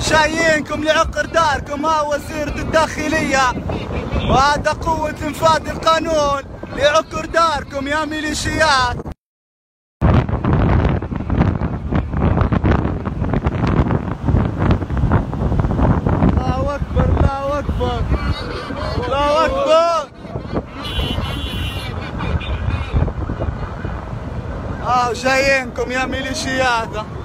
شايينكم لعقر داركم ها وزير الداخلية. وهذا قوة انفاذ القانون لعقر داركم يا ميليشيات. الله أكبر الله أكبر الله أكبر. آه جايينكم يا ميليشيات.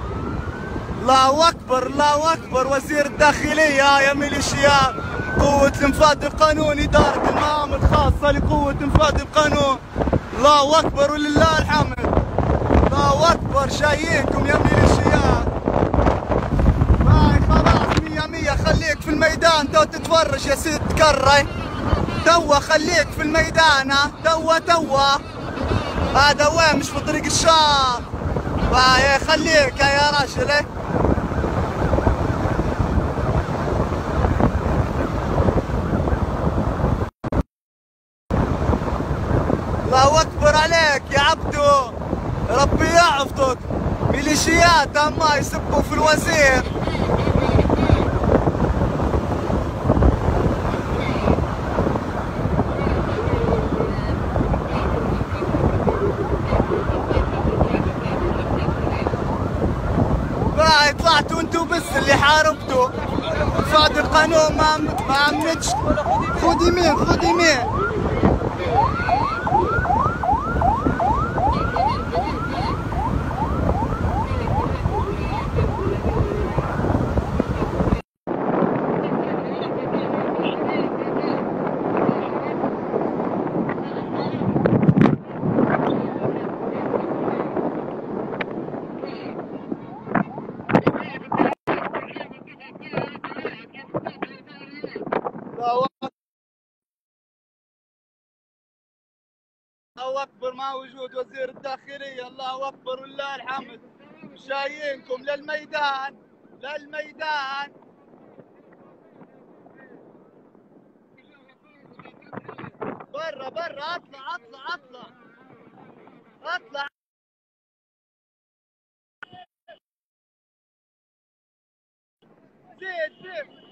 الله أكبر الله أكبر. وزير الداخلية يا ميليشيات قوة انفاذ القانون إدارة المهام الخاصة لقوة انفاذ القانون. الله أكبر ولله الحمد. الله أكبر. جايينكم يا ميليشيات باهي خلاص مية مية. خليك في الميدان. تو تتفرج يا سيد كري توا خليك في الميدان. توا توا هذا وين؟ مش في طريق الشام باي خليك يا راجل الله أكبر عليك يا عبدو. ربي يحفظك ميليشيات اما يسبوا في الوزير. باي طلعتوا أنتوا بس اللي حاربتوا فاد القانون ما عمتش خذ يمين خذ يمين الله أكبر. الله أكبر مع وجود وزير الداخلية. الله أكبر ولله الحمد. جايينكم للميدان للميدان. برا برا أطلع أطلع أطلع. أطلع. زيد زيد